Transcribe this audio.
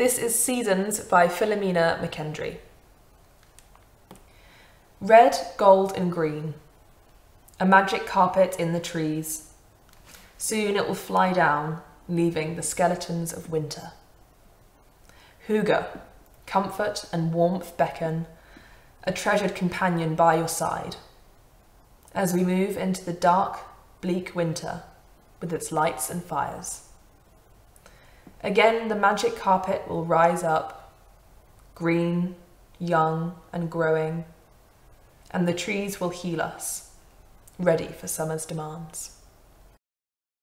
This is Seasons by Philomena McKendry. Red, gold, and green. A magic carpet in the trees. Soon it will fly down, leaving the skeletons of winter. Hygge, comfort and warmth beckon, a treasured companion by your side. As we move into the dark, bleak winter with its lights and fires. Again, the magic carpet will rise up, green, young, and growing, and the trees will heal us, ready for summer's demands.